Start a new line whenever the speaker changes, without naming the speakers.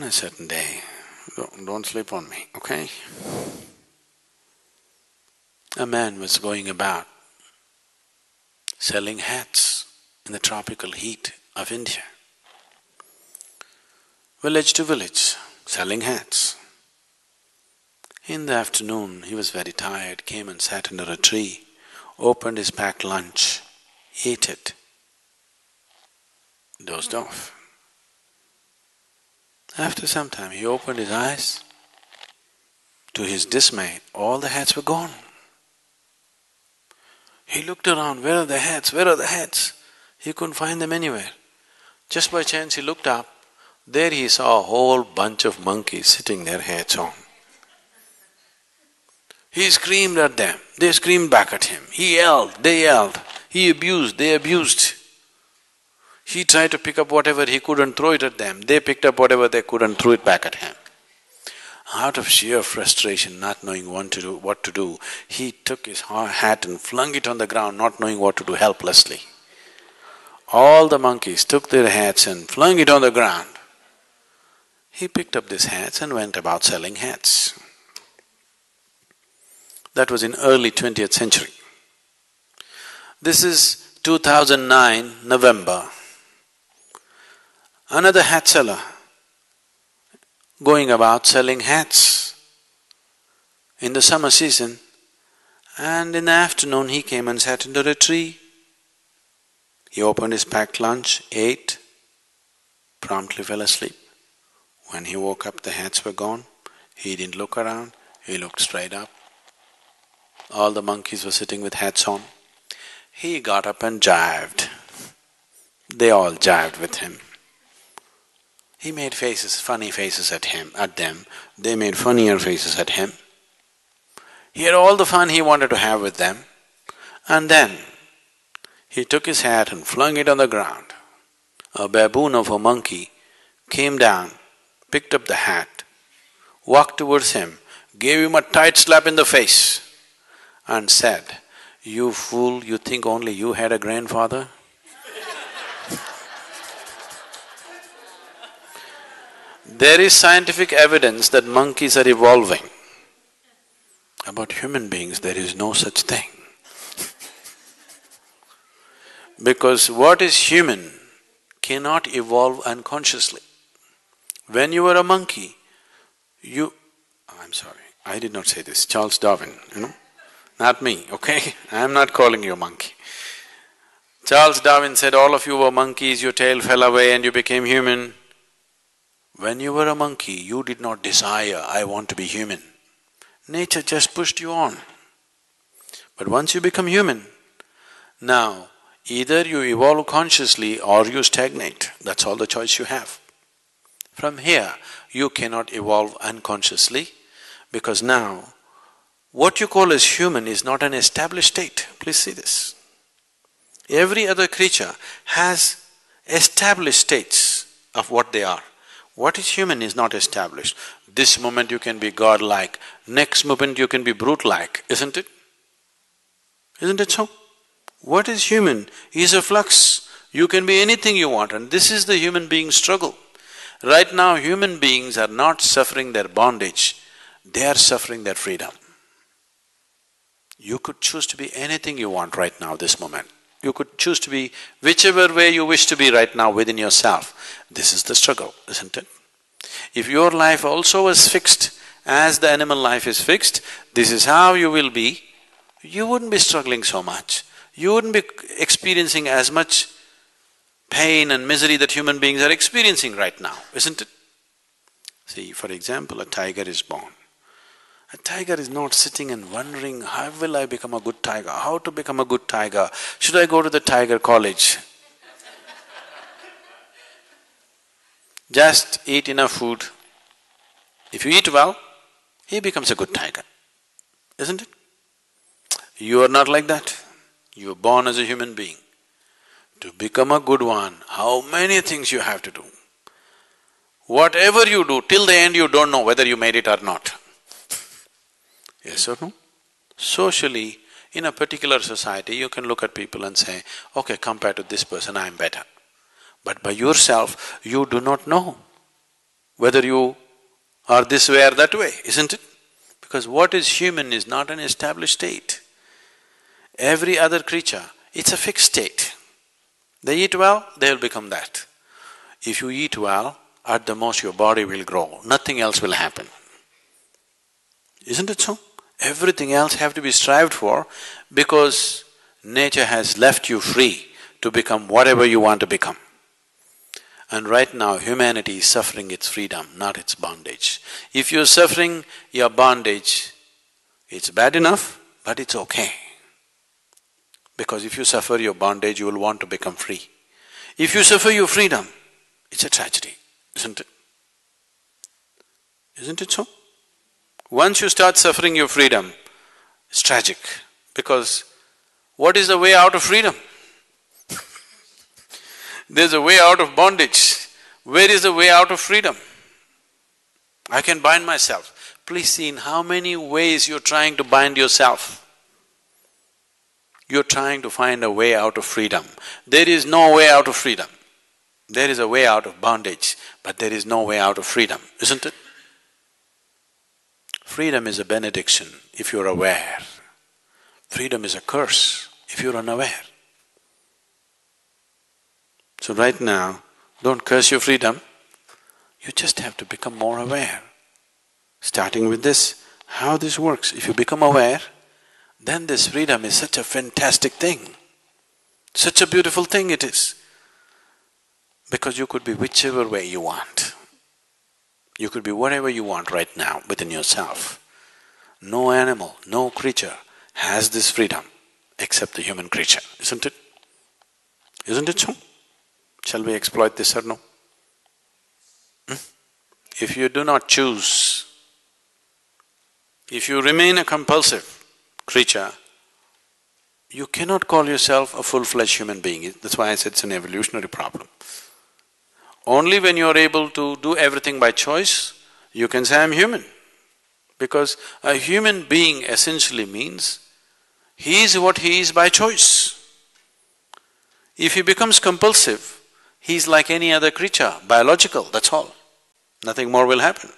On a certain day, don't, don't sleep on me, okay? A man was going about selling hats in the tropical heat of India. Village to village, selling hats. In the afternoon, he was very tired, came and sat under a tree, opened his packed lunch, ate it, dozed off. After some time, he opened his eyes. To his dismay, all the hats were gone. He looked around, where are the hats, where are the hats? He couldn't find them anywhere. Just by chance he looked up, there he saw a whole bunch of monkeys sitting their hats on. He screamed at them, they screamed back at him. He yelled, they yelled. He abused, they abused. He tried to pick up whatever he could and throw it at them. They picked up whatever they could and threw it back at him. Out of sheer frustration, not knowing what to do, what to do, he took his hat and flung it on the ground, not knowing what to do helplessly. All the monkeys took their hats and flung it on the ground. He picked up these hats and went about selling hats. That was in early 20th century. This is 2009, November. Another hat seller going about selling hats in the summer season and in the afternoon he came and sat under a tree. He opened his packed lunch, ate, promptly fell asleep. When he woke up the hats were gone, he didn't look around, he looked straight up. All the monkeys were sitting with hats on. He got up and jived. They all jived with him. He made faces, funny faces at him, at them. They made funnier faces at him. He had all the fun he wanted to have with them. And then he took his hat and flung it on the ground. A baboon of a monkey came down, picked up the hat, walked towards him, gave him a tight slap in the face and said, You fool, you think only you had a grandfather? There is scientific evidence that monkeys are evolving. About human beings, there is no such thing. because what is human cannot evolve unconsciously. When you were a monkey, you… I'm sorry, I did not say this, Charles Darwin, you know, not me, okay? I am not calling you a monkey. Charles Darwin said, all of you were monkeys, your tail fell away and you became human. When you were a monkey, you did not desire, I want to be human. Nature just pushed you on. But once you become human, now either you evolve consciously or you stagnate, that's all the choice you have. From here, you cannot evolve unconsciously because now what you call as human is not an established state, please see this. Every other creature has established states of what they are. What is human is not established. This moment you can be godlike, next moment you can be brute-like, isn't it? Isn't it so? What is human is a flux. You can be anything you want and this is the human being struggle. Right now human beings are not suffering their bondage, they are suffering their freedom. You could choose to be anything you want right now, this moment. You could choose to be whichever way you wish to be right now within yourself. This is the struggle, isn't it? If your life also was fixed as the animal life is fixed, this is how you will be, you wouldn't be struggling so much. You wouldn't be experiencing as much pain and misery that human beings are experiencing right now, isn't it? See, for example, a tiger is born. A tiger is not sitting and wondering, how will I become a good tiger? How to become a good tiger? Should I go to the tiger college? Just eat enough food. If you eat well, he becomes a good tiger, isn't it? You are not like that. You are born as a human being. To become a good one, how many things you have to do. Whatever you do, till the end you don't know whether you made it or not. Yes or no? Socially, in a particular society, you can look at people and say, okay, compared to this person, I am better. But by yourself, you do not know whether you are this way or that way, isn't it? Because what is human is not an established state. Every other creature, it's a fixed state. They eat well, they'll become that. If you eat well, at the most your body will grow, nothing else will happen. Isn't it so? Everything else have to be strived for because nature has left you free to become whatever you want to become. And right now, humanity is suffering its freedom, not its bondage. If you're suffering your bondage, it's bad enough, but it's okay. Because if you suffer your bondage, you will want to become free. If you suffer your freedom, it's a tragedy, isn't it? Isn't it so? Once you start suffering your freedom, it's tragic because what is the way out of freedom? There's a way out of bondage. Where is the way out of freedom? I can bind myself. Please see in how many ways you're trying to bind yourself. You're trying to find a way out of freedom. There is no way out of freedom. There is a way out of bondage, but there is no way out of freedom, isn't it? Freedom is a benediction if you're aware. Freedom is a curse if you're unaware. So right now, don't curse your freedom, you just have to become more aware. Starting with this, how this works. If you become aware, then this freedom is such a fantastic thing. Such a beautiful thing it is. Because you could be whichever way you want. You could be whatever you want right now within yourself. No animal, no creature has this freedom except the human creature, isn't it? Isn't it so? Shall we exploit this or no? Hmm? If you do not choose, if you remain a compulsive creature, you cannot call yourself a full-fledged human being. That's why I said it's an evolutionary problem. Only when you're able to do everything by choice, you can say, I'm human. Because a human being essentially means he is what he is by choice. If he becomes compulsive, he's like any other creature, biological, that's all. Nothing more will happen.